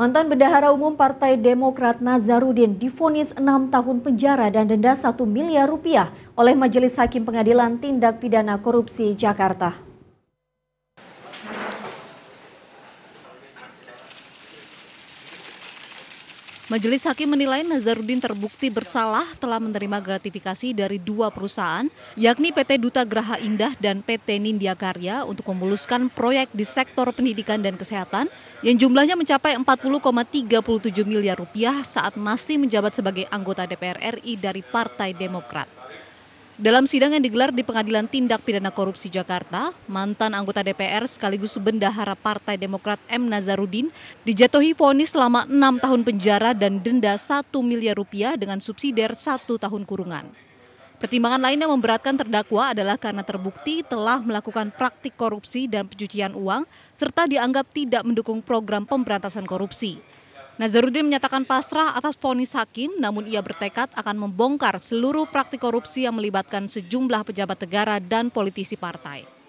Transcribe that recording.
Mantan Bendahara Umum Partai Demokrat Nazarudin difonis 6 tahun penjara dan denda 1 miliar rupiah oleh Majelis Hakim Pengadilan Tindak Pidana Korupsi Jakarta. Majelis Hakim menilai Nazarudin terbukti bersalah telah menerima gratifikasi dari dua perusahaan, yakni PT Duta Graha Indah dan PT Nindya Karya untuk memuluskan proyek di sektor pendidikan dan kesehatan yang jumlahnya mencapai 40,37 miliar rupiah saat masih menjabat sebagai anggota DPR RI dari Partai Demokrat. Dalam sidang yang digelar di Pengadilan Tindak Pidana Korupsi Jakarta, mantan anggota DPR sekaligus bendahara Partai Demokrat M. Nazarudin dijatuhi vonis selama enam tahun penjara dan denda satu miliar rupiah dengan subsidiar satu tahun kurungan. Pertimbangan lain yang memberatkan terdakwa adalah karena terbukti telah melakukan praktik korupsi dan pencucian uang serta dianggap tidak mendukung program pemberantasan korupsi. Nazarudin menyatakan pasrah atas vonis hakim, namun ia bertekad akan membongkar seluruh praktik korupsi yang melibatkan sejumlah pejabat negara dan politisi partai.